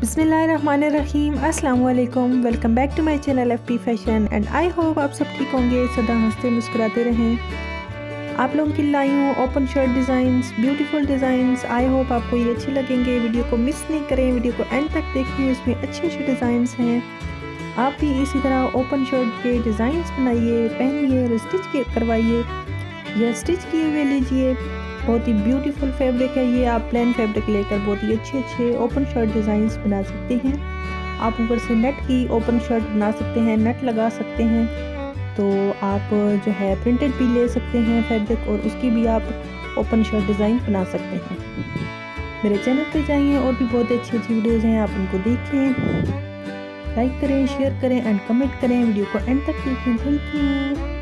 बिसमीम अस्सलाम वालेकुम back to my channel F P fashion, and I hope आप सब ठीक होंगे, सदा हँसते मुस्कुराते रहें। आप लोगों की लाई हूँ open shirt designs, beautiful designs, I hope आपको ये अच्छे लगेंगे। वीडियो को मिस नहीं करें, वीडियो को एंड तक देखें उसमें अच्छे अच्छे डिज़ाइंस हैं। आप भी इसी तरह ओपन शर्ट के डिज़ाइंस बनाइए, पहनिए और स्टिच करवाइए। या स्टिच किए हुए लीजिए। बहुत ही ब्यूटीफुल फैब्रिक है। ये आप प्लेन फैब्रिक लेकर बहुत ही अच्छे अच्छे ओपन शर्ट डिज़ाइंस बना सकते हैं। आप ऊपर से नेट की ओपन शर्ट बना सकते हैं नेट लगा सकते हैं। तो आप जो है प्रिंटेड भी ले सकते हैं फैब्रिक और उसकी भी आप ओपन शर्ट डिज़ाइन बना सकते हैं। मेरे चैनल पे जाइए और भी बहुत अच्छी अच्छी वीडियोज़ हैं, आप उनको देखें लाइक करें शेयर करें एंड कमेंट करें। वीडियो को एंड तक देखें थैंक यू